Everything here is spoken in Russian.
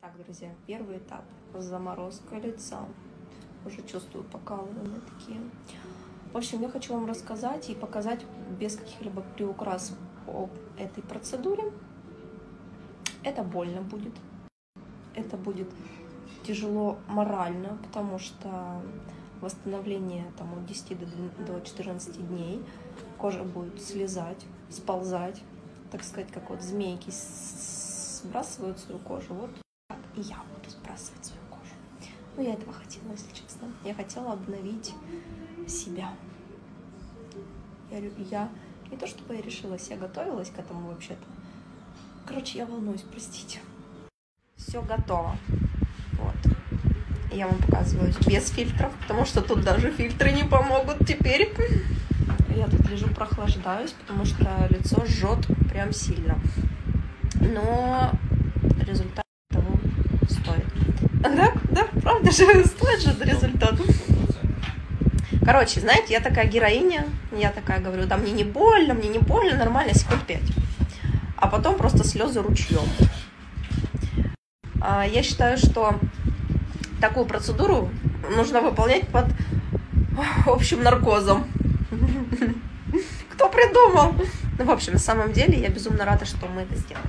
Так, друзья, первый этап. Заморозка лица. Уже чувствую покалывания такие. В общем, я хочу вам рассказать и показать без каких-либо приукрас об этой процедуре. Это больно будет. Это будет тяжело морально, потому что восстановление там, от 10 до, до 14 дней кожа будет слезать, сползать, так сказать, как вот змейки сбрасывают свою кожу. Вот и я буду сбрасывать свою кожу. Ну, я этого хотела, если честно. Я хотела обновить себя. Я, я не то чтобы я решилась, я готовилась к этому вообще-то. Короче, я волнуюсь, простите. Все готово. Вот. Я вам показываю без фильтров, потому что тут даже фильтры не помогут теперь. Я тут лежу, прохлаждаюсь, потому что лицо жжет прям сильно. Но результат. Да, да, правда же, стоит же результат. Короче, знаете, я такая героиня, я такая говорю, да мне не больно, мне не больно, нормально, секунд пять. А потом просто слезы ручьем. А, я считаю, что такую процедуру нужно выполнять под общим наркозом. Кто придумал? Ну, в общем, на самом деле я безумно рада, что мы это сделали.